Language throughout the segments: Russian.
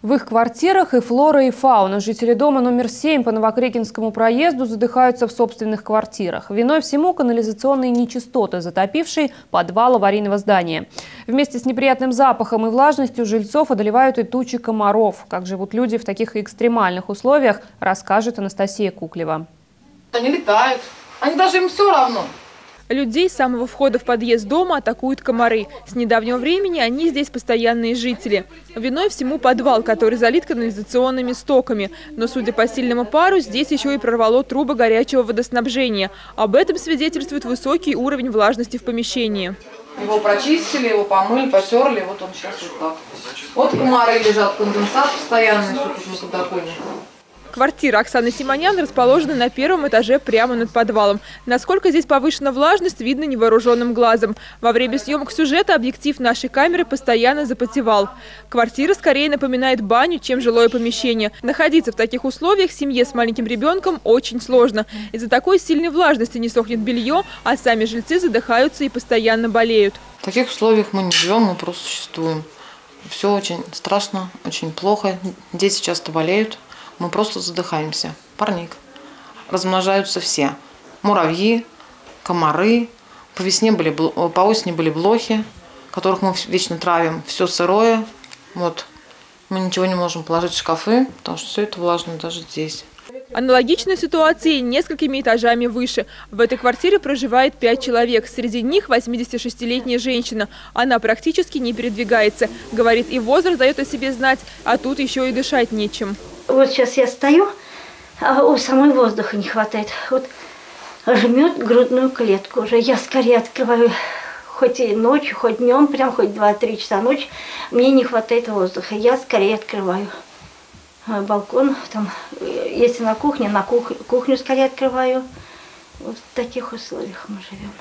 В их квартирах и флора, и фауна. Жители дома номер 7 по Новокрекинскому проезду задыхаются в собственных квартирах. Виной всему канализационные нечистоты, затопившие подвал аварийного здания. Вместе с неприятным запахом и влажностью жильцов одолевают и тучи комаров. Как живут люди в таких экстремальных условиях, расскажет Анастасия Куклева. Они летают. Они даже им все равно. Людей с самого входа в подъезд дома атакуют комары. С недавнего времени они здесь постоянные жители. Виной всему подвал, который залит канализационными стоками. Но, судя по сильному пару, здесь еще и прорвало трубы горячего водоснабжения. Об этом свидетельствует высокий уровень влажности в помещении. Его прочистили, его помыли, потерли, вот он сейчас вот так. Вот комары лежат, конденсат постоянный, сука, на подоконнике. Квартира Оксаны Симонян расположена на первом этаже прямо над подвалом. Насколько здесь повышена влажность, видно невооруженным глазом. Во время съемок сюжета объектив нашей камеры постоянно запотевал. Квартира скорее напоминает баню, чем жилое помещение. Находиться в таких условиях семье с маленьким ребенком очень сложно. Из-за такой сильной влажности не сохнет белье, а сами жильцы задыхаются и постоянно болеют. В таких условиях мы не живем, мы просто существуем. Все очень страшно, очень плохо. Дети часто болеют мы просто задыхаемся. Парник. Размножаются все. Муравьи, комары. По весне были, по осени были блохи, которых мы вечно травим. Все сырое. Вот. Мы ничего не можем положить в шкафы, потому что все это влажно даже здесь. Аналогичная ситуация несколькими этажами выше. В этой квартире проживает пять человек. Среди них 86-летняя женщина. Она практически не передвигается. Говорит, и возраст дает о себе знать, а тут еще и дышать нечем. Вот сейчас я стою, а у самой воздуха не хватает. Вот жмет грудную клетку уже. Я скорее открываю хоть и ночью, хоть днем, прям хоть 2-3 часа ночи. Мне не хватает воздуха. Я скорее открываю а, балкон. Там, если на кухне, на кух... кухню скорее открываю. Вот в таких условиях мы живем.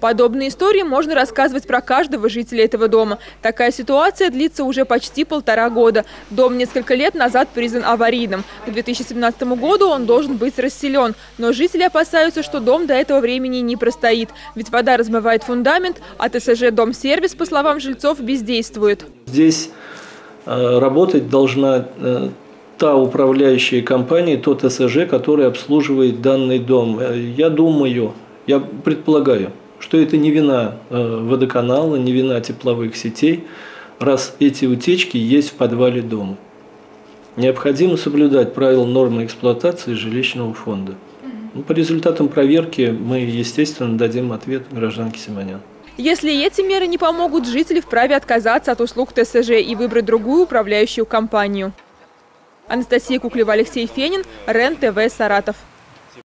Подобные истории можно рассказывать про каждого жителя этого дома. Такая ситуация длится уже почти полтора года. Дом несколько лет назад признан аварийным. К 2017 году он должен быть расселен. Но жители опасаются, что дом до этого времени не простоит. Ведь вода размывает фундамент, а ТСЖ «Дом-сервис», по словам жильцов, бездействует. Здесь э, работать должна э, та управляющая компания, тот ТСЖ, который обслуживает данный дом. Э, я думаю, я предполагаю, что это не вина э, водоканала, не вина тепловых сетей, раз эти утечки есть в подвале дома. Необходимо соблюдать правила нормы эксплуатации жилищного фонда. Ну, по результатам проверки мы, естественно, дадим ответ гражданке Симонян. Если эти меры не помогут, жители вправе отказаться от услуг ТСЖ и выбрать другую управляющую компанию. Анастасия Куклева, Алексей Фенин, РЕН-ТВ, Саратов.